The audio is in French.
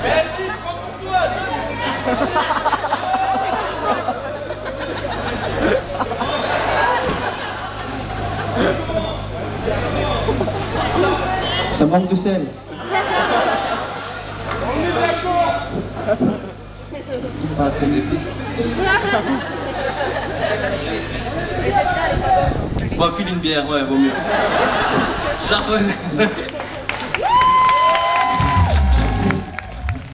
Ça manque de sel. Pas assez d'épices. On va filer une bière, ouais, vaut mieux. Je la reconnais.